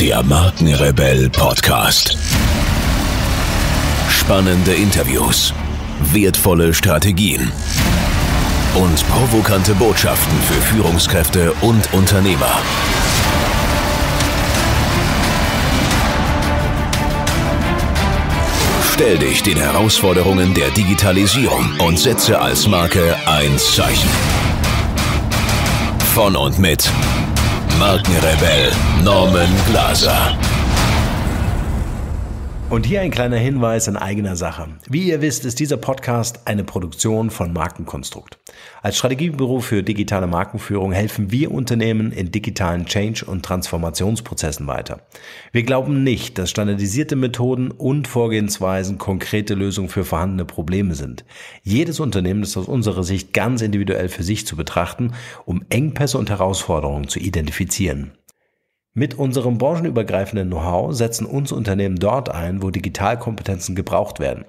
Der Markenrebell Podcast. Spannende Interviews, wertvolle Strategien und provokante Botschaften für Führungskräfte und Unternehmer. Stell dich den Herausforderungen der Digitalisierung und setze als Marke ein Zeichen. Von und mit Markenrebell Norman Glaser. Und hier ein kleiner Hinweis in eigener Sache. Wie ihr wisst, ist dieser Podcast eine Produktion von Markenkonstrukt. Als Strategiebüro für digitale Markenführung helfen wir Unternehmen in digitalen Change- und Transformationsprozessen weiter. Wir glauben nicht, dass standardisierte Methoden und Vorgehensweisen konkrete Lösungen für vorhandene Probleme sind. Jedes Unternehmen ist aus unserer Sicht ganz individuell für sich zu betrachten, um Engpässe und Herausforderungen zu identifizieren. Mit unserem branchenübergreifenden Know-how setzen uns Unternehmen dort ein, wo Digitalkompetenzen gebraucht werden.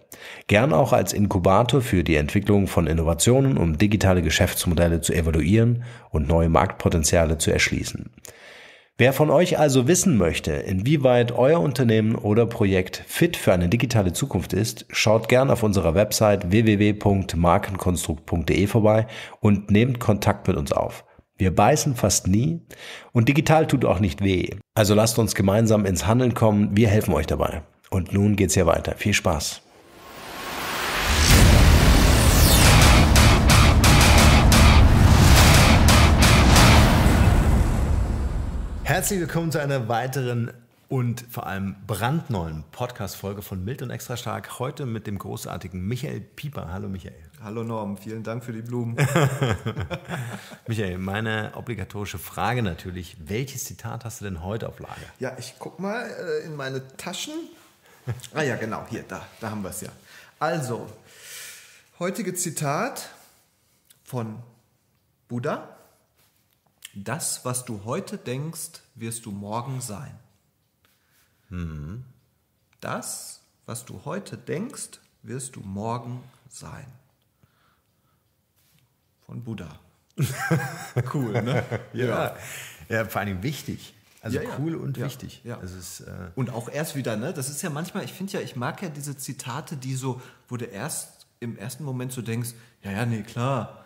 Gern auch als Inkubator für die Entwicklung von Innovationen, um digitale Geschäftsmodelle zu evaluieren und neue Marktpotenziale zu erschließen. Wer von euch also wissen möchte, inwieweit euer Unternehmen oder Projekt fit für eine digitale Zukunft ist, schaut gern auf unserer Website www.markenkonstrukt.de vorbei und nehmt Kontakt mit uns auf. Wir beißen fast nie und digital tut auch nicht weh. Also lasst uns gemeinsam ins Handeln kommen. Wir helfen euch dabei. Und nun geht's hier weiter. Viel Spaß. Herzlich willkommen zu einer weiteren und vor allem brandneuen Podcast-Folge von Mild und Extra Stark. Heute mit dem großartigen Michael Pieper. Hallo Michael. Hallo Norm, vielen Dank für die Blumen. Michael, meine obligatorische Frage natürlich: Welches Zitat hast du denn heute auf Lager? Ja, ich guck mal äh, in meine Taschen. Ah ja, genau, hier, da, da haben wir es ja. Also, heutige Zitat von Buddha. Das, was du heute denkst, wirst du morgen sein. Mhm. Das, was du heute denkst, wirst du morgen sein. Von Buddha. cool, ne? ja. ja. vor allem wichtig. Also ja, cool und ja, wichtig. Ja. Ist, äh und auch erst wieder, ne? Das ist ja manchmal, ich finde ja, ich mag ja diese Zitate, die so, wo du erst im ersten Moment so denkst, ja, ja, nee, klar.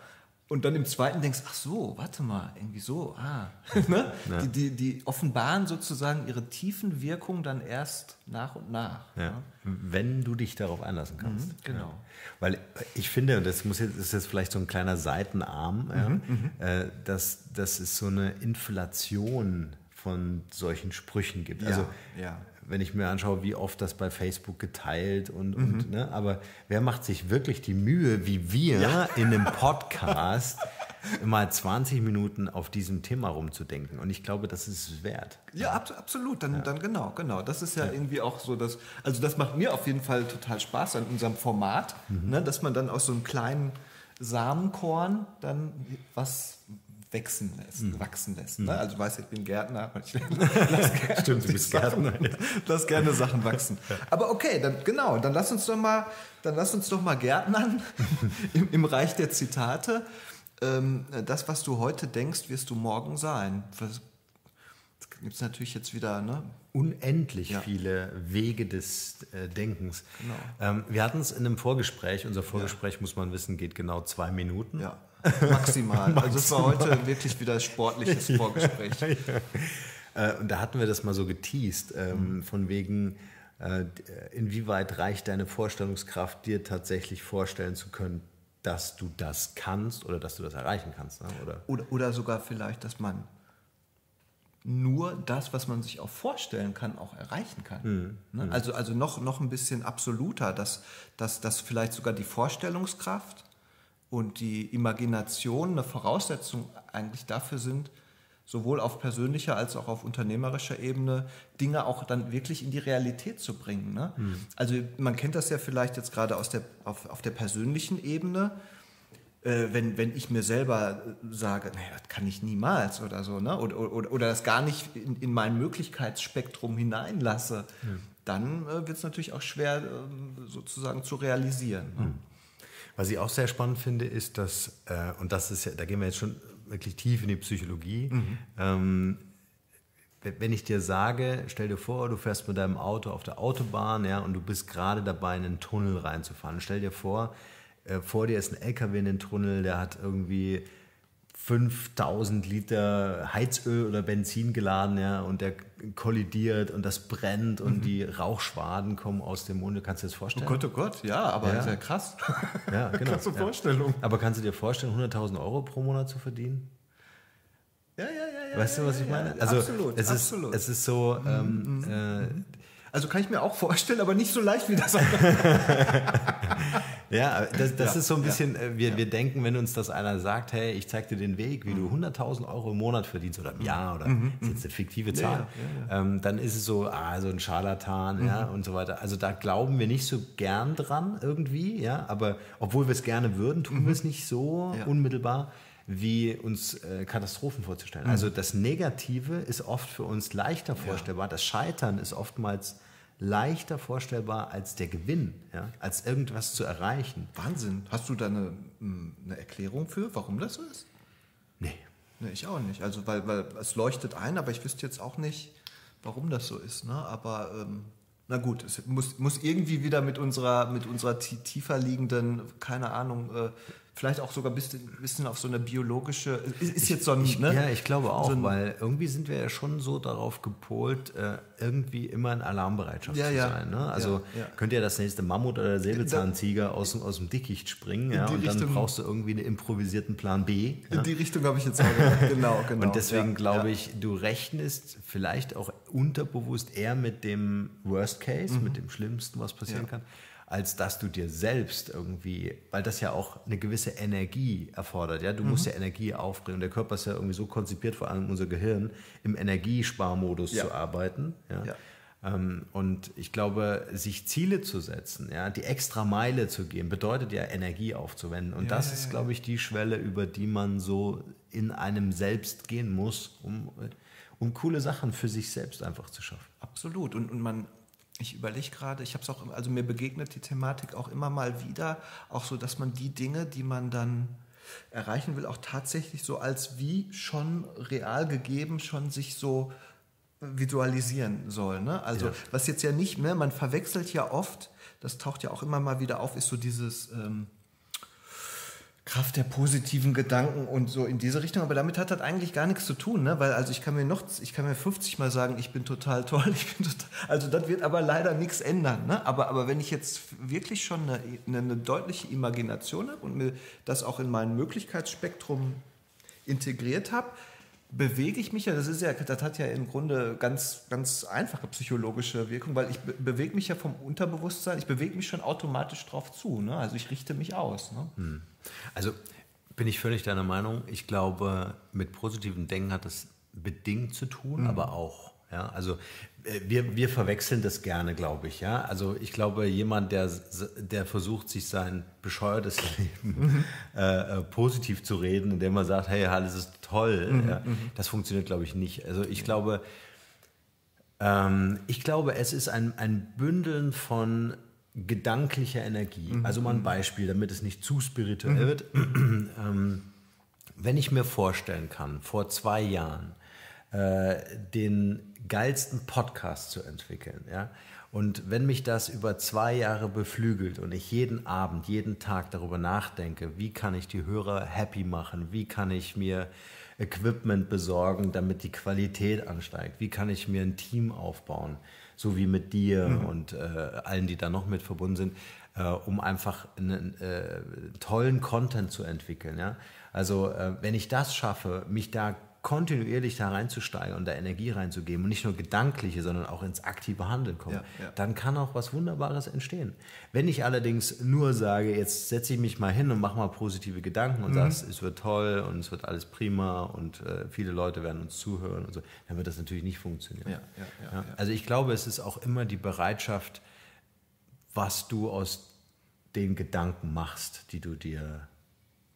Und dann im zweiten denkst, ach so, warte mal, irgendwie so, ah. ne? ja. die, die, die, offenbaren sozusagen ihre tiefen Wirkungen dann erst nach und nach. Ja. Ja. Wenn du dich darauf einlassen kannst. Mhm, genau. Weil ich finde, und das muss jetzt, ist jetzt vielleicht so ein kleiner Seitenarm, mhm, mhm, äh, dass, dass es so eine Inflation von solchen Sprüchen gibt. Also ja wenn ich mir anschaue, wie oft das bei Facebook geteilt und, mhm. und ne? aber wer macht sich wirklich die Mühe, wie wir ja. in einem Podcast mal 20 Minuten auf diesem Thema rumzudenken. Und ich glaube, das ist es wert. Ja, ab, absolut. Dann, ja. dann genau, genau. Das ist ja, ja, irgendwie auch so, dass, also das macht mir auf jeden Fall total Spaß an unserem Format, mhm. ne, dass man dann aus so einem kleinen Samenkorn dann was wachsen lässt, mhm. wachsen lässt. Ne? Mhm. Also du weißt, ich bin Gärtner, ich lass gerne, Stimmt, du bist Gärtner. Ja. lass gerne Sachen wachsen. Aber okay, dann genau, dann lass uns doch mal, dann lass uns doch mal Gärtnern im, im Reich der Zitate. Ähm, das, was du heute denkst, wirst du morgen sein. Das gibt es natürlich jetzt wieder ne? unendlich ja. viele Wege des äh, Denkens. Genau. Ähm, wir hatten es in einem Vorgespräch, unser Vorgespräch, ja. muss man wissen, geht genau zwei Minuten. Ja. Maximal. also es war heute wirklich wieder ein sportliches Vorgespräch. Äh, und da hatten wir das mal so geteased, ähm, mhm. von wegen, äh, inwieweit reicht deine Vorstellungskraft, dir tatsächlich vorstellen zu können, dass du das kannst oder dass du das erreichen kannst. Ne? Oder? oder? Oder sogar vielleicht, dass man nur das, was man sich auch vorstellen kann, auch erreichen kann. Mhm. Ne? Mhm. Also, also noch, noch ein bisschen absoluter, dass, dass, dass vielleicht sogar die Vorstellungskraft und die Imagination eine Voraussetzung eigentlich dafür sind, sowohl auf persönlicher als auch auf unternehmerischer Ebene Dinge auch dann wirklich in die Realität zu bringen. Ne? Mhm. Also man kennt das ja vielleicht jetzt gerade aus der, auf, auf der persönlichen Ebene, äh, wenn, wenn ich mir selber sage, naja, das kann ich niemals oder so, ne? oder, oder, oder das gar nicht in, in mein Möglichkeitsspektrum hineinlasse, mhm. dann äh, wird es natürlich auch schwer äh, sozusagen zu realisieren. Ne? Mhm. Was ich auch sehr spannend finde, ist, dass, äh, und das ist ja, da gehen wir jetzt schon wirklich tief in die Psychologie, mhm. ähm, wenn ich dir sage, stell dir vor, du fährst mit deinem Auto auf der Autobahn, ja, und du bist gerade dabei, in einen Tunnel reinzufahren. Stell dir vor, äh, vor dir ist ein LKW in den Tunnel, der hat irgendwie 5000 Liter Heizöl oder Benzin geladen, ja, und der kollidiert und das brennt und mhm. die Rauchschwaden kommen aus dem Mund. Kannst du dir das vorstellen? Oh Gott, oh Gott, ja, aber ja. ist ja krass. Ja, genau. Krasse Vorstellung. Aber kannst du dir vorstellen, 100.000 Euro pro Monat zu verdienen? Ja, ja, ja. ja weißt du, was ich meine? Also, absolut, es ist, absolut. Es ist so, ähm, mhm. äh, also kann ich mir auch vorstellen, aber nicht so leicht wie das. ja, das, das ja, ist so ein bisschen, ja, wir, ja. wir denken, wenn uns das einer sagt, hey, ich zeig dir den Weg, wie du 100.000 Euro im Monat verdienst oder im Jahr oder mhm. das ist jetzt eine fiktive Zahl, ähm, dann ist es so, ah, so ein Scharlatan, mhm. ja, und so weiter. Also da glauben wir nicht so gern dran irgendwie, ja, aber obwohl wir es gerne würden, tun mhm. wir es nicht so unmittelbar wie uns äh, Katastrophen vorzustellen. Mhm. Also das Negative ist oft für uns leichter vorstellbar. Das Scheitern ist oftmals leichter vorstellbar als der Gewinn, ja? als irgendwas zu erreichen. Wahnsinn. Hast du da eine, eine Erklärung für, warum das so ist? Nee. Nee, ich auch nicht. Also weil, weil es leuchtet ein, aber ich wüsste jetzt auch nicht, warum das so ist. Ne? Aber ähm, na gut, es muss, muss irgendwie wieder mit unserer, mit unserer tiefer liegenden, keine Ahnung, äh, vielleicht auch sogar ein bisschen, bisschen auf so eine biologische, ist, ist jetzt so ein, ich, ne? Ja, ich glaube auch, so weil irgendwie sind wir ja schon so darauf gepolt, äh, irgendwie immer in Alarmbereitschaft ja, zu ja. sein. Ne? Also ja, könnte ja das nächste Mammut oder der Säbelzahntiger aus, aus dem Dickicht springen ja, und Richtung, dann brauchst du irgendwie einen improvisierten Plan B. In die Richtung habe ich jetzt auch gedacht, genau, genau. Und deswegen glaube ich, du rechnest vielleicht auch unterbewusst eher mit dem Worst Case, mhm. mit dem Schlimmsten, was passieren kann als dass du dir selbst irgendwie, weil das ja auch eine gewisse Energie erfordert, ja, du mhm. musst ja Energie aufbringen. Der Körper ist ja irgendwie so konzipiert, vor allem unser Gehirn, im Energiesparmodus ja. zu arbeiten. Ja. ja. Ähm, und ich glaube, sich Ziele zu setzen, ja, die extra Meile zu gehen, bedeutet ja Energie aufzuwenden. Und ja, das ist, glaube ich, die Schwelle, über die man so in einem selbst gehen muss, um, um coole Sachen für sich selbst einfach zu schaffen. Absolut. Und, und man ich überlege gerade, ich habe es auch, also mir begegnet die Thematik auch immer mal wieder, auch so, dass man die Dinge, die man dann erreichen will, auch tatsächlich so als wie schon real gegeben, schon sich so visualisieren soll. Ne? Also ja. was jetzt ja nicht, ne, man verwechselt ja oft, das taucht ja auch immer mal wieder auf, ist so dieses ähm, Kraft der positiven Gedanken und so in diese Richtung. Aber damit hat das eigentlich gar nichts zu tun, ne? Weil also ich kann mir noch, ich kann mir 50 mal sagen, ich bin total toll, bin total, also das wird aber leider nichts ändern. Ne? Aber, aber wenn ich jetzt wirklich schon eine, eine deutliche Imagination habe und mir das auch in mein Möglichkeitsspektrum integriert habe, bewege ich mich ja, das ist ja, das hat ja im Grunde ganz, ganz einfache psychologische Wirkung, weil ich be bewege mich ja vom Unterbewusstsein, ich bewege mich schon automatisch drauf zu, ne? also ich richte mich aus. Ne? Hm. Also bin ich völlig deiner Meinung. Ich glaube, mit positivem Denken hat das bedingt zu tun, mhm. aber auch. Ja, also äh, wir, wir verwechseln das gerne, glaube ich. Ja, also ich glaube, jemand, der, der versucht, sich sein bescheuertes Leben mhm. äh, äh, positiv zu reden, indem er sagt, hey, alles ist toll, mhm. ja, mhm. das funktioniert, glaube ich, nicht. Also ich glaube, ähm, ich glaube, es ist ein, ein Bündeln von gedanklicher Energie. Mhm. Also mal ein Beispiel, damit es nicht zu spirituell mhm. wird. ähm, wenn ich mir vorstellen kann, vor zwei Jahren äh, den geilsten Podcast zu entwickeln, ja, und wenn mich das über zwei Jahre beflügelt und ich jeden Abend, jeden Tag darüber nachdenke, wie kann ich die Hörer happy machen, wie kann ich mir Equipment besorgen, damit die Qualität ansteigt, wie kann ich mir ein Team aufbauen, so wie mit dir mhm. und äh, allen, die da noch mit verbunden sind, äh, um einfach einen äh, tollen Content zu entwickeln. Ja? Also äh, wenn ich das schaffe, mich da kontinuierlich da reinzusteigen und da Energie reinzugeben und nicht nur gedankliche, sondern auch ins aktive Handeln kommen, ja, ja. dann kann auch was Wunderbares entstehen. Wenn ich allerdings nur sage, jetzt setze ich mich mal hin und mache mal positive Gedanken und mhm. sage, es wird toll und es wird alles prima und äh, viele Leute werden uns zuhören und so, dann wird das natürlich nicht funktionieren. Ja, also ich glaube, es ist auch immer die Bereitschaft, was du aus den Gedanken machst, die du dir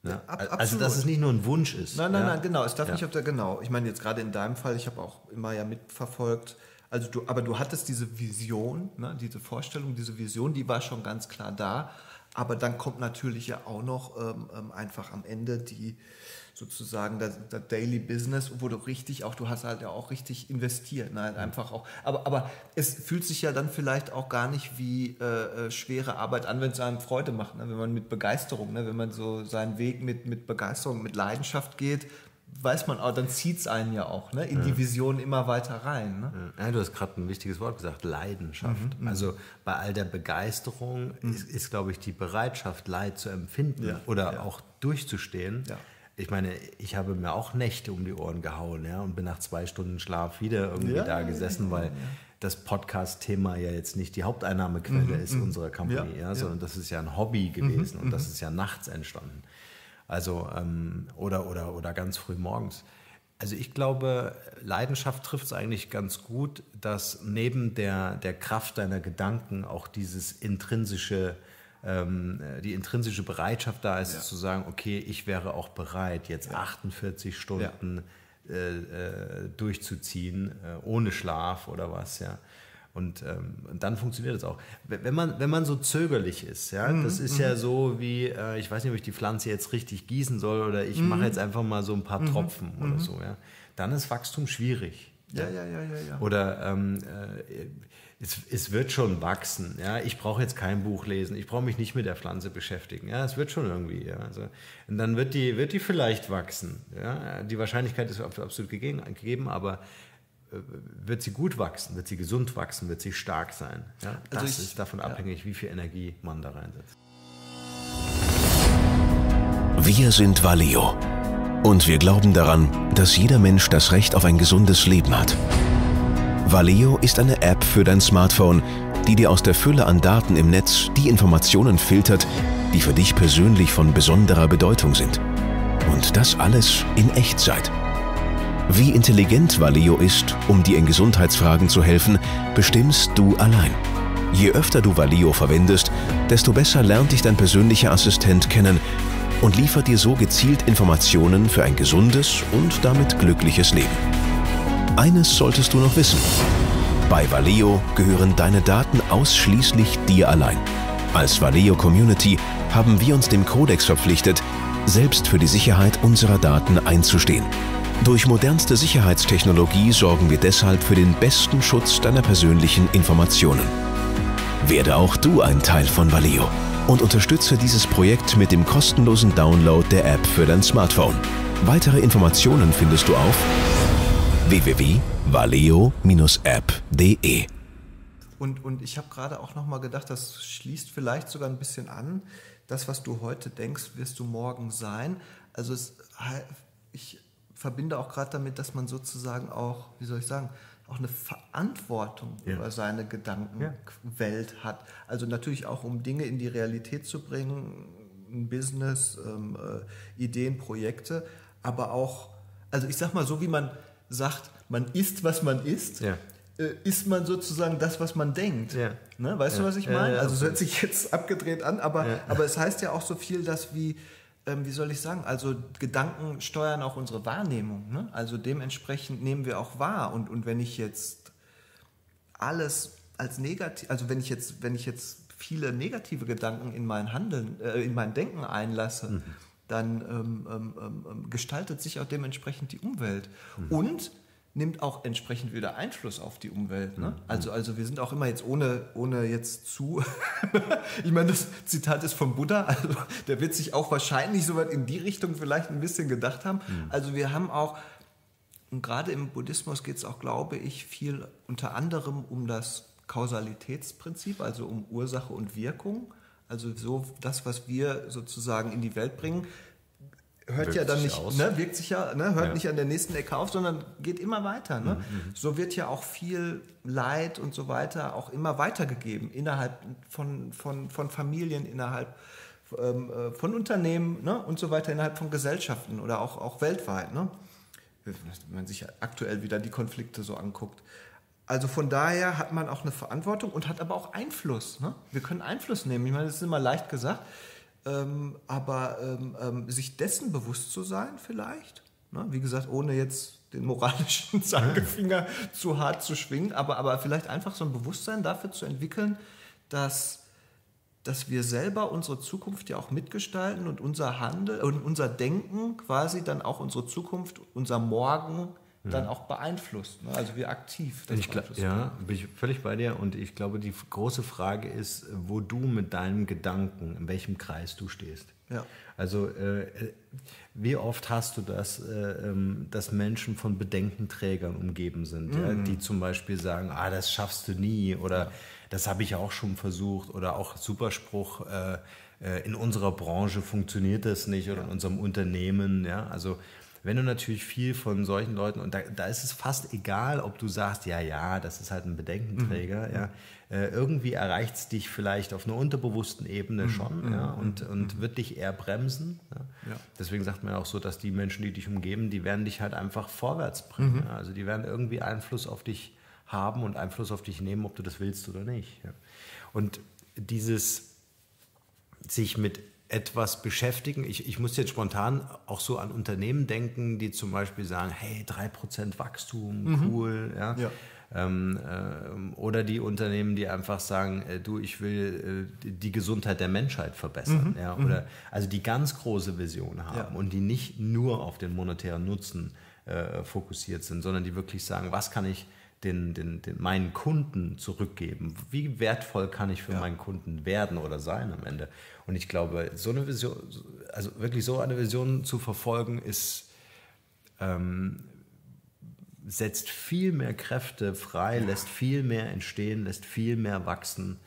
ja, ab, also, dass es nicht nur ein Wunsch ist. Nein, nein, ja? nein, genau. Es darf ja. nicht auf der, genau. Ich meine, jetzt gerade in deinem Fall, ich habe auch immer ja mitverfolgt, also du, aber du hattest diese Vision, ne, diese Vorstellung, diese Vision, die war schon ganz klar da. Aber dann kommt natürlich ja auch noch ähm, ähm einfach am Ende die, sozusagen das, das, Daily Business, wo du richtig auch, du hast halt ja auch richtig investiert, ne? halt einfach auch. Aber, aber es fühlt sich ja dann vielleicht auch gar nicht wie äh, äh schwere Arbeit an, wenn es einem Freude macht, ne? wenn man mit Begeisterung, ne? wenn man so seinen Weg mit, mit Begeisterung, mit Leidenschaft geht, weiß man auch, dann zieht es einen ja auch ne? in ja. die Vision immer weiter rein. Ne? Ja, du hast gerade ein wichtiges Wort gesagt, Leidenschaft. Mhm, mhm, also bei all der Begeisterung mhm. ist, ist glaube ich, die Bereitschaft, Leid zu empfinden ja, oder auch durchzustehen. Ich meine, ich habe mir auch Nächte um die Ohren gehauen ja, und bin nach zwei Stunden Schlaf wieder irgendwie da gesessen, weil das Podcast-Thema ja jetzt nicht die Haupteinnahmequelle mhm, ist mhm. unserer Company, ja, sondern das ist ja ein Hobby gewesen und das ist ja nachts entstanden. Also, ähm, oder, oder, oder ganz früh morgens. Also ich glaube, Leidenschaft trifft es eigentlich ganz gut, dass neben der, der Kraft deiner Gedanken auch dieses intrinsische, ähm, die intrinsische Bereitschaft da ist, ja. zu sagen, okay, ich wäre auch bereit, jetzt ja. 48 Stunden ja. äh, äh, durchzuziehen, äh, ohne Schlaf oder was, ja. Und, ähm, und dann funktioniert es auch. Wenn man, wenn man so zögerlich ist, ja, mhm, das ist ja mhm. so wie, äh, ich weiß nicht, ob ich die Pflanze jetzt richtig gießen soll oder ich mhm. mache jetzt einfach mal so ein paar mhm. Tropfen oder mhm. so, ja, dann ist Wachstum schwierig. Ja, ja, ja, ja. ja. Oder ähm, äh, es, es, wird schon wachsen. Ja? Ich brauche jetzt kein Buch lesen, ich brauche mich nicht mit der Pflanze beschäftigen. Ja? Es wird schon irgendwie. Ja? Also, und dann wird die, wird die vielleicht wachsen. Ja? Die Wahrscheinlichkeit ist absolut gegeben, aber äh, wird sie gut wachsen, wird sie gesund wachsen, wird sie stark sein. Ja, das also ich, ist davon ja. abhängig, wie viel Energie man da reinsetzt. Wir sind Valeo und wir glauben daran, dass jeder Mensch das Recht auf ein gesundes Leben hat. Valeo ist eine App für dein Smartphone, die dir aus der Fülle an Daten im Netz die Informationen filtert, die für dich persönlich von besonderer Bedeutung sind. Und das alles in Echtzeit. Wie intelligent Valeo ist, um dir in Gesundheitsfragen zu helfen, bestimmst du allein. Je öfter du Valeo verwendest, desto besser lernt dich dein persönlicher Assistent kennen und liefert dir so gezielt Informationen für ein gesundes und damit glückliches Leben. Eines solltest du noch wissen. Bei Valeo gehören deine Daten ausschließlich dir allein. Als Valeo Community haben wir uns dem Kodex verpflichtet, selbst für die Sicherheit unserer Daten einzustehen. Durch modernste Sicherheitstechnologie sorgen wir deshalb für den besten Schutz deiner persönlichen Informationen. Werde auch du ein Teil von Valeo und unterstütze dieses Projekt mit dem kostenlosen Download der App für dein Smartphone. Weitere Informationen findest du auf www.valeo-app.de. Und, und ich habe gerade auch noch mal gedacht, das schließt vielleicht sogar ein bisschen an. Das, was du heute denkst, wirst du morgen sein. Also es, ich verbinde auch gerade damit, dass man sozusagen auch, wie soll ich sagen, auch eine Verantwortung ja. über seine Gedankenwelt ja. hat. Also natürlich auch, um Dinge in die Realität zu bringen, ein Business, ähm, äh, Ideen, Projekte, aber auch, also ich sag mal so, wie man sagt, man isst, was man isst, ja. äh, ist man sozusagen das, was man denkt. Ne? Weißt du, was ich meine? also es hört sich jetzt abgedreht an, aber, aber es heißt ja auch so viel, dass wie ähm, wie soll ich sagen, also Gedanken steuern auch unsere Wahrnehmung. Ne? Also dementsprechend nehmen wir auch wahr. Und, und wenn ich jetzt alles als negativ, also wenn ich jetzt, wenn ich jetzt viele negative Gedanken in mein Handeln, äh, in mein Denken einlasse, mhm. Dann ähm, ähm, ähm, ähm gestaltet sich auch dementsprechend die Umwelt. Mhm. Und nimmt auch entsprechend wieder Einfluss auf die Umwelt. Ne? Mhm. Also, also wir sind auch immer jetzt ohne, ohne jetzt zu. ich meine, das Zitat ist vom Buddha, also der wird sich auch wahrscheinlich so weit in die Richtung vielleicht ein bisschen gedacht haben. Mhm. Also wir haben auch, und gerade im Buddhismus geht es auch, glaube ich, viel unter anderem um das Kausalitätsprinzip, also um Ursache und Wirkung. Also so das, was wir sozusagen in die Welt bringen, hört wirkt ja dann nicht, ne, wirkt sich ja, ne, hört ja. nicht an der nächsten Ecke auf, sondern geht immer weiter. Ne? Mhm, mhm. So wird ja auch viel Leid und so weiter auch immer weitergegeben innerhalb von, von, von Familien, innerhalb ähm, äh, von Unternehmen ne, und so weiter, innerhalb von Gesellschaften oder auch, auch weltweit. Ne? Wenn man sich aktuell wieder die Konflikte so anguckt. Also von daher hat man auch eine Verantwortung und hat aber auch Einfluss. Ne? Wir können Einfluss nehmen. Ich meine, das ist immer leicht gesagt. Ähm, aber ähm, ähm, sich dessen bewusst zu sein vielleicht, ne? wie gesagt, ohne jetzt den moralischen Zeigefinger zu hart zu schwingen, aber, aber vielleicht einfach so ein Bewusstsein dafür zu entwickeln, dass dass wir selber unsere Zukunft ja auch mitgestalten und unser Handel und unser Denken quasi dann auch unsere Zukunft, unser Morgen dann auch beeinflusst. Ne? Also wir aktiv. Das ich glaub, ja, bin ich völlig bei dir. Und ich glaube, die große Frage ist, wo du mit deinem Gedanken, in welchem Kreis du stehst. Ja. Also äh, wie oft hast du das, äh, ähm, dass Menschen von Bedenkenträgern umgeben sind, mhm. ja, die zum Beispiel sagen, ah, das schaffst du nie oder das habe ich auch schon versucht oder auch Superspruch, äh, äh, in unserer Branche funktioniert das nicht oder in unserem Unternehmen. Ja, also wenn du natürlich viel von solchen Leuten, und da, da ist es fast egal, ob du sagst, ja, ja, das ist halt ein Bedenkenträger, mhm. ja, äh, irgendwie erreicht es dich vielleicht auf einer unterbewussten Ebene mhm. schon, mhm. ja, und, und mhm. wird dich eher bremsen. Ja. ja. Deswegen sagt man auch so, dass die Menschen, die dich umgeben, die werden dich halt einfach vorwärts bringen. Mhm. Ja. Also die werden irgendwie Einfluss auf dich haben und Einfluss auf dich nehmen, ob du das willst oder nicht. Ja. Und dieses sich mit etwas beschäftigen. Ich, ich muss jetzt spontan auch so an Unternehmen denken, die zum Beispiel sagen, hey, 3% Wachstum, mhm. cool. Ja. ja. Ähm, äh, oder die Unternehmen, die einfach sagen, äh, du, ich will äh, die Gesundheit der Menschheit verbessern. Mhm. Ja. Oder mhm. also die ganz große Vision haben ja. und die nicht nur auf den monetären Nutzen äh, fokussiert sind, sondern die wirklich sagen, was kann ich den, den, den, meinen Kunden zurückgeben? Wie wertvoll kann ich für ja. meinen Kunden werden oder sein am Ende? Und ich glaube, so eine Vision, also wirklich so eine Vision zu verfolgen, ist, ähm, setzt viel mehr Kräfte frei, ja. lässt viel mehr entstehen, lässt viel mehr wachsen.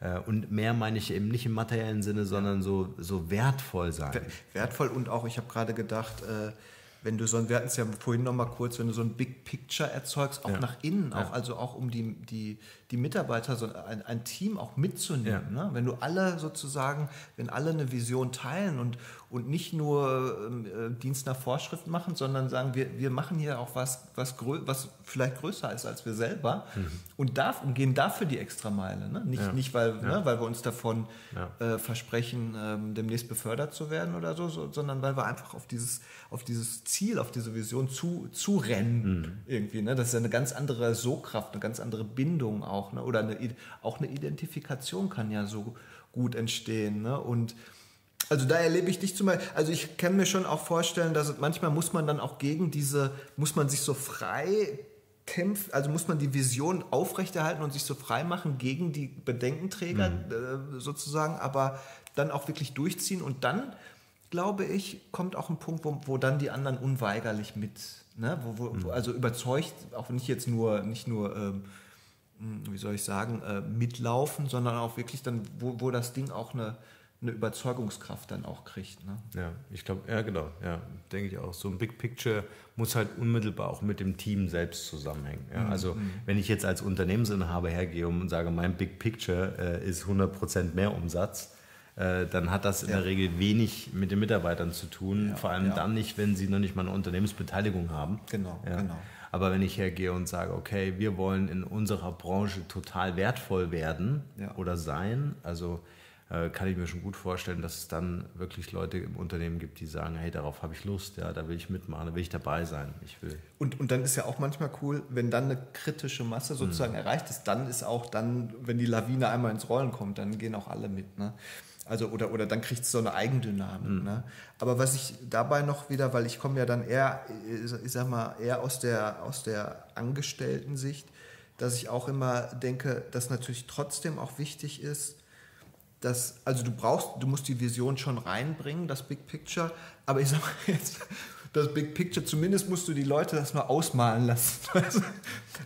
Äh, und mehr meine ich eben nicht im materiellen Sinne, sondern so, so wertvoll sein. Wertvoll und auch, ich habe gerade gedacht, äh, wenn du so ein, wir hatten es ja vorhin noch mal kurz, wenn du so ein Big Picture erzeugst, auch ja. nach innen, auch, also auch um die, die, die Mitarbeiter, so ein, ein Team auch mitzunehmen. Ja. Ne? Wenn du alle sozusagen, wenn alle eine Vision teilen und, und nicht nur ähm, äh, Dienst nach Vorschrift machen, sondern sagen, wir, wir machen hier auch was, was, was vielleicht größer ist als wir selber mhm. und, darf, und gehen dafür die extra Meile. Ne? Nicht, nicht weil, ne, weil wir uns davon äh, versprechen, ähm, demnächst befördert zu werden oder so, so, sondern weil wir einfach auf dieses, auf dieses Ziel auf diese Vision zu, zu rennen. Mhm. Irgendwie, ne? Das ist eine ganz andere Sogkraft, eine ganz andere Bindung auch. Ne? Oder eine, auch eine Identifikation kann ja so gut entstehen. Ne? Und also da erlebe ich dich zum Beispiel, also ich kann mir schon auch vorstellen, dass manchmal muss man dann auch gegen diese, muss man sich so frei kämpfen, also muss man die Vision aufrechterhalten und sich so frei machen gegen die Bedenkenträger mhm. äh, sozusagen, aber dann auch wirklich durchziehen und dann glaube ich, kommt auch ein Punkt, wo, wo dann die anderen unweigerlich mit, ne? wo, wo, mhm. also überzeugt, auch nicht jetzt nur, nicht nur, ähm, hm, wie soll ich sagen, äh, mitlaufen, sondern auch wirklich dann, wo, wo das Ding auch eine, eine Überzeugungskraft dann auch kriegt. Ne? Ja, ich glaube, ja genau, ja, denke ich auch. So ein Big Picture muss halt unmittelbar auch mit dem Team selbst zusammenhängen. Ja? Mhm. Also mhm. wenn ich jetzt als Unternehmensinhaber hergehe und sage, mein Big Picture äh, ist 100% mehr Umsatz, äh, dann hat das in ja. der Regel wenig mit den Mitarbeitern zu tun. Ja, Vor allem dann nicht, wenn sie noch nicht mal eine Unternehmensbeteiligung haben. Genau, genau. Aber wenn ich hergehe und sage, okay, wir wollen in unserer Branche total wertvoll werden oder sein, also äh, kann ich mir schon gut vorstellen, dass es dann wirklich Leute im Unternehmen gibt, die sagen, hey, darauf habe ich Lust, ja, da will ich mitmachen, da will ich dabei sein. Ich will. Und, und dann ist ja auch manchmal cool, wenn dann eine kritische Masse sozusagen mhm. erreicht ist, dann ist auch dann, wenn die Lawine einmal ins Rollen kommt, dann gehen auch alle mit. Ne? Also oder, oder dann kriegt es so eine Eigendynamik. Mhm. Ne? Aber was ich dabei noch wieder, weil ich komme ja dann eher, ich sag mal, eher aus der, aus der Angestellten-Sicht, dass ich auch immer denke, dass natürlich trotzdem auch wichtig ist, dass, also du brauchst, du musst die Vision schon reinbringen, das Big Picture, aber ich sag mal jetzt, das Big Picture, zumindest musst du die Leute das mal ausmalen lassen.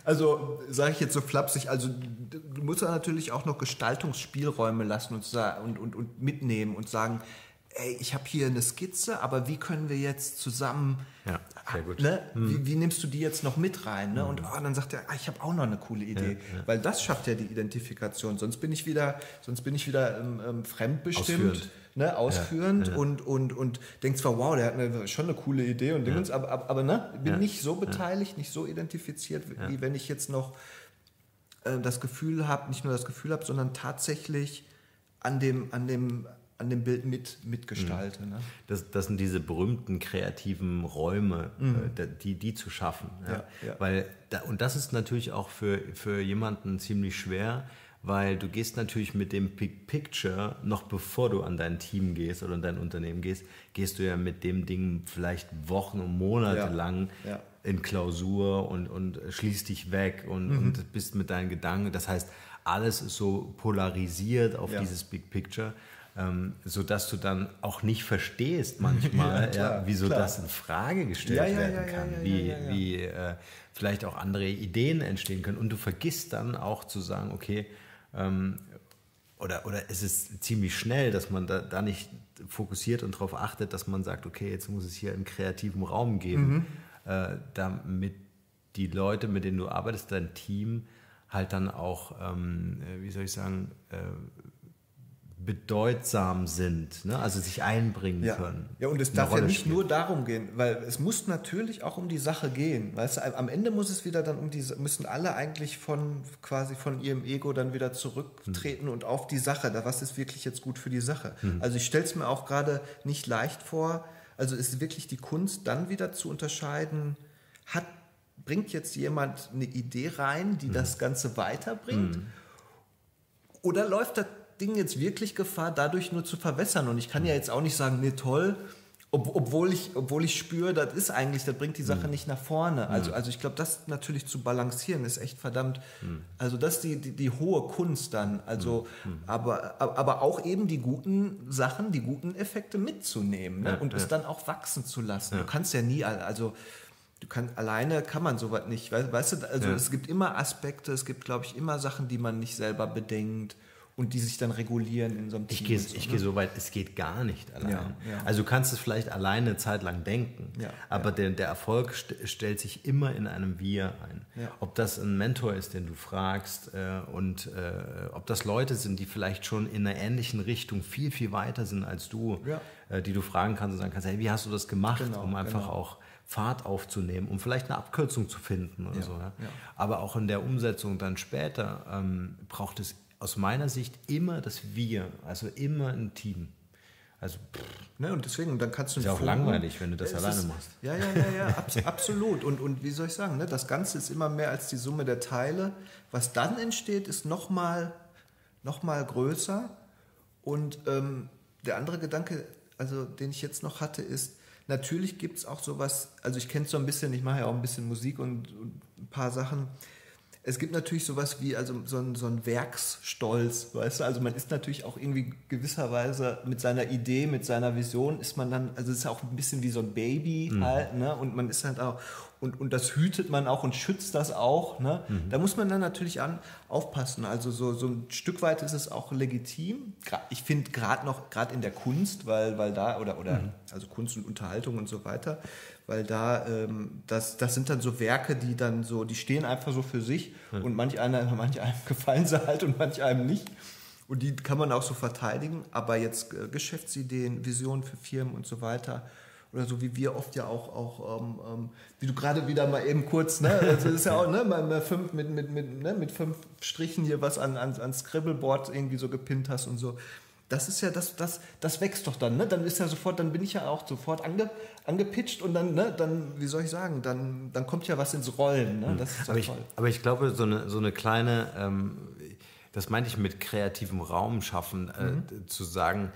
Also sage ich jetzt so flapsig, also du musst da natürlich auch noch Gestaltungsspielräume lassen und, und, und, und mitnehmen und sagen, ey, ich habe hier eine Skizze, aber wie können wir jetzt zusammen, ja, sehr gut. Ne, hm. wie, wie, nimmst du die jetzt noch mit rein? Ne? Und oh, dann sagt er, ah, ich habe auch noch eine coole Idee, ja, ja. weil das schafft ja die Identifikation. Sonst bin ich wieder, sonst bin ich wieder ähm, ähm fremdbestimmt, ausführend, ne, ausführend Und, und, und denk zwar, wow, der hat eine, schon eine coole Idee und Dingens, aber, aber, aber ne, bin nicht so beteiligt, nicht so identifiziert, wie wenn ich jetzt noch äh, das Gefühl habe, nicht nur das Gefühl habe, sondern tatsächlich an dem, an dem an dem Bild mit, mitgestalte. Ne? Das, das sind diese berühmten kreativen Räume, mhm. äh, die, die zu schaffen. Ja? Ja, ja. Weil da, und das ist natürlich auch für, für jemanden ziemlich schwer, weil du gehst natürlich mit dem Big Picture, noch bevor du an dein Team gehst oder an dein Unternehmen gehst, gehst du ja mit dem Ding vielleicht Wochen und Monate Ja. lang Ja. in Klausur und, und schließt dich weg und, Mhm. und bist mit deinen Gedanken. Das heißt, alles ist so polarisiert auf Ja. dieses Big Picture, ähm, sodass du dann auch nicht verstehst manchmal, Ja, klar, wieso klar. das in Frage gestellt werden kann, wie, wie äh, vielleicht auch andere Ideen entstehen können. Und du vergisst dann auch zu sagen, okay, ähm, oder, oder es ist ziemlich schnell, dass man da, da nicht fokussiert und darauf achtet, dass man sagt, okay, jetzt muss es hier einen kreativen Raum geben, äh, damit die Leute, mit denen du arbeitest, dein Team, halt dann auch, ähm, äh, wie soll ich sagen, äh, bedeutsam sind, ne? also sich einbringen Ja. können. ja, und es darf ja nicht spielen. nur darum gehen, weil es muss natürlich auch um die Sache gehen. Weißt du, am Ende muss es wieder dann um die, müssen alle eigentlich von quasi von ihrem Ego dann wieder zurücktreten und auf die Sache. Da was ist wirklich jetzt gut für die Sache? Also ich stelle es mir auch gerade nicht leicht vor. Also ist wirklich die Kunst dann wieder zu unterscheiden, hat bringt jetzt jemand eine Idee rein, die das Ganze weiterbringt? Oder läuft das Ding jetzt wirklich Gefahr, dadurch nur zu verwässern? Und ich kann ja jetzt auch nicht sagen, nee, toll, ob, obwohl, ich, obwohl ich spüre, das ist eigentlich, das bringt die Sache nicht nach vorne. Also, also ich glaube, das natürlich zu balancieren ist echt verdammt, also das ist die, die, die hohe Kunst dann. Also, aber, aber auch eben die guten Sachen, die guten Effekte mitzunehmen ne? Ja, und es ja. dann auch wachsen zu lassen. Du kannst ja nie, also du kannst alleine kann man sowas nicht. Weißt, weißt du, also Ja. es gibt immer Aspekte, es gibt, glaube ich, immer Sachen, die man nicht selber bedenkt und die sich dann regulieren in so einem Team. Ich gehe so, ich ne? gehe so weit, es geht gar nicht allein. Ja, ja. Also du kannst es vielleicht alleine eine Zeit lang denken, Ja, aber. Der, der Erfolg st stellt sich immer in einem Wir ein. Ob das ein Mentor ist, den du fragst äh, und äh, ob das Leute sind, die vielleicht schon in einer ähnlichen Richtung viel, viel weiter sind als du, äh, die du fragen kannst und sagen kannst, hey, wie hast du das gemacht, Genau, um einfach genau. auch Fahrt aufzunehmen, um vielleicht eine Abkürzung zu finden oder so. Aber auch in der Umsetzung dann später ähm, braucht es aus meiner Sicht immer das Wir, also immer ein Team. Also pff, Ne, und deswegen, dann kannst du Ist ja auch langweilig, wenn du das alleine ist, machst. Ja, ja, ja, ja, abs absolut. Und, und wie soll ich sagen, ne, das Ganze ist immer mehr als die Summe der Teile. Was dann entsteht, ist nochmal noch mal größer. Und ähm, der andere Gedanke, also den ich jetzt noch hatte, ist, natürlich gibt es auch sowas, also ich kenne es so ein bisschen, ich mache ja auch ein bisschen Musik und, und ein paar Sachen. Es gibt natürlich sowas wie also so ein, so ein Werksstolz, weißt du? Also man ist natürlich auch irgendwie gewisserweise mit seiner Idee, mit seiner Vision ist man dann, also es ist auch ein bisschen wie so ein Baby halt, ne? Und man ist halt auch, und, und das hütet man auch und schützt das auch, ne? Da muss man dann natürlich an, aufpassen. Also so, so ein Stück weit ist es auch legitim. Ich finde gerade noch, gerade in der Kunst, weil, weil da, oder, oder, also Kunst und Unterhaltung und so weiter, weil da, ähm, das, das sind dann so Werke, die dann so, die stehen einfach so für sich und manch einer, manch einem gefallen sie halt und manch einem nicht. Und die kann man auch so verteidigen, aber jetzt äh, Geschäftsideen, Visionen für Firmen und so weiter. Oder so wie wir oft ja auch, auch ähm, ähm, wie du gerade wieder mal eben kurz, ne, also das ist ja auch, ne, mal, mal fünf, mit, mit, mit, ne, mit fünf Strichen hier was an, an, an Scribbleboard irgendwie so gepinnt hast und so. Das ist ja, das, das, das wächst doch dann, ne? Dann ist ja sofort, dann bin ich ja auch sofort ange, angepitcht und dann, ne, dann, wie soll ich sagen, dann, dann kommt ja was ins Rollen, ne? Das ist aber, ich, toll. aber ich glaube, so eine, so eine kleine, ähm, das meinte ich mit kreativem Raum schaffen, äh, Mhm. zu sagen,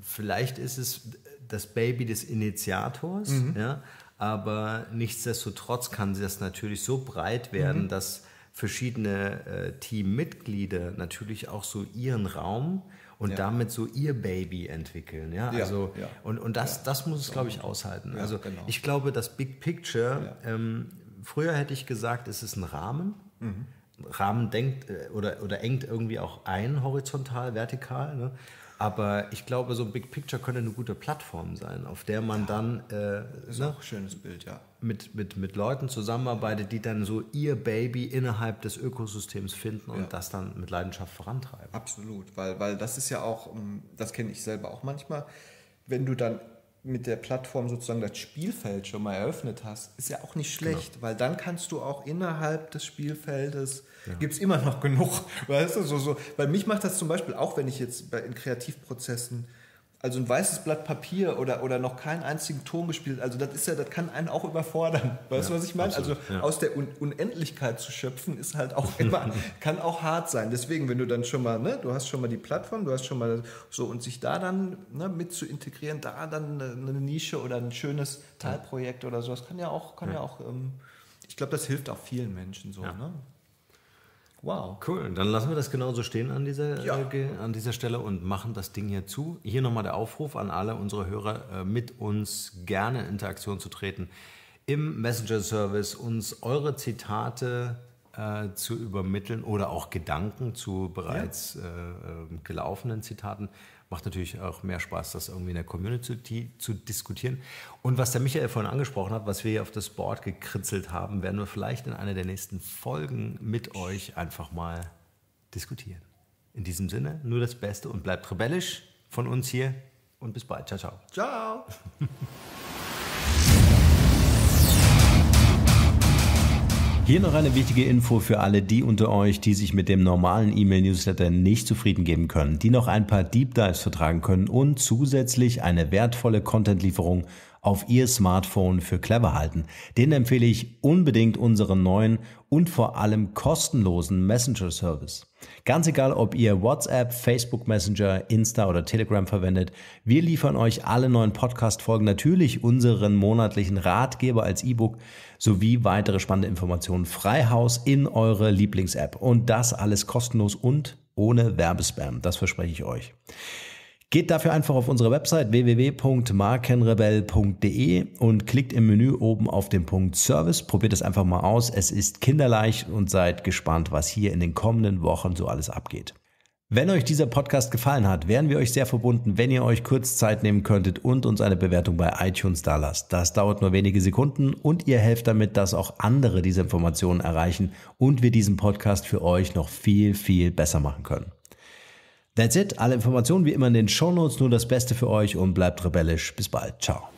vielleicht ist es das Baby des Initiators, Mhm. ja, aber nichtsdestotrotz kann das natürlich so breit werden, Mhm. dass verschiedene äh, Teammitglieder natürlich auch so ihren Raum und Ja. damit so ihr Baby entwickeln. Ja, Ja, also ja. und, und das, das muss es, glaube ich, aushalten. Also genau. ich glaube, das Big Picture, ähm, früher hätte ich gesagt, es ist ein Rahmen. Mhm. Rahmen denkt äh, oder, oder engt irgendwie auch ein, horizontal, vertikal. Ne? Aber ich glaube, so ein Big Picture könnte eine gute Plattform sein, auf der man dann äh, ist ne, auch ein schönes Bild, ja. mit, mit, mit Leuten zusammenarbeitet, die dann so ihr Baby innerhalb des Ökosystems finden und Ja. das dann mit Leidenschaft vorantreiben. Absolut, weil, weil das ist ja auch, ähm, das kenne ich selber auch manchmal, wenn du dann mit der Plattform sozusagen das Spielfeld schon mal eröffnet hast, ist ja auch nicht schlecht, weil dann kannst du auch innerhalb des Spielfeldes, gibt es immer noch genug, weißt du, so, so, weil mich macht das zum Beispiel auch, wenn ich jetzt bei, in Kreativprozessen also ein weißes Blatt Papier oder, oder noch keinen einzigen Ton gespielt. Also das ist ja, das kann einen auch überfordern. Weißt du, was ich meine? Also ja. aus der Un Unendlichkeit zu schöpfen ist halt auch immer, kann auch hart sein. Deswegen, wenn du dann schon mal, ne, du hast schon mal die Plattform, du hast schon mal so und sich da dann ne, mit zu integrieren, da dann eine, eine Nische oder ein schönes Teilprojekt oder sowas, kann ja auch, kann ja, ja auch, ähm, ich glaube, das hilft auch vielen Menschen so. Ne? Wow. Cool. Dann lassen wir das genauso stehen an dieser, ja. äh, an dieser Stelle und machen das Ding hier zu. Hier nochmal der Aufruf an alle unsere Hörer, äh, mit uns gerne in Interaktion zu treten. Im Messenger-Service uns eure Zitate äh, zu übermitteln oder auch Gedanken zu bereits ja. Äh, äh, gelaufenen Zitaten Macht natürlich auch mehr Spaß, das irgendwie in der Community zu diskutieren. Und was der Michael vorhin angesprochen hat, was wir hier auf das Board gekritzelt haben, werden wir vielleicht in einer der nächsten Folgen mit euch einfach mal diskutieren. In diesem Sinne, nur das Beste und bleibt rebellisch von uns hier und bis bald. Ciao, ciao. Ciao. Hier noch eine wichtige Info für alle die unter euch, die sich mit dem normalen E-Mail-Newsletter nicht zufrieden geben können, die noch ein paar Deep Dives vertragen können und zusätzlich eine wertvolle Content-Lieferung auf Ihr Smartphone für clever halten. Den empfehle ich unbedingt unseren neuen und vor allem kostenlosen Messenger-Service. Ganz egal, ob ihr WhatsApp, Facebook Messenger, Insta oder Telegram verwendet, wir liefern euch alle neuen Podcast-Folgen, natürlich unseren monatlichen Ratgeber als E-Book sowie weitere spannende Informationen frei Haus in eure Lieblings-App. Und das alles kostenlos und ohne Werbespam. Das verspreche ich euch. Geht dafür einfach auf unsere Website www.markenrebell.de und klickt im Menü oben auf den Punkt Service. Probiert es einfach mal aus. Es ist kinderleicht und seid gespannt, was hier in den kommenden Wochen so alles abgeht. Wenn euch dieser Podcast gefallen hat, wären wir euch sehr verbunden, wenn ihr euch kurz Zeit nehmen könntet und uns eine Bewertung bei iTunes da lasst. Das dauert nur wenige Sekunden und ihr helft damit, dass auch andere diese Informationen erreichen und wir diesen Podcast für euch noch viel, viel besser machen können. That's it. Alle Informationen wie immer in den Shownotes. Nur das Beste für euch und bleibt rebellisch. Bis bald. Ciao.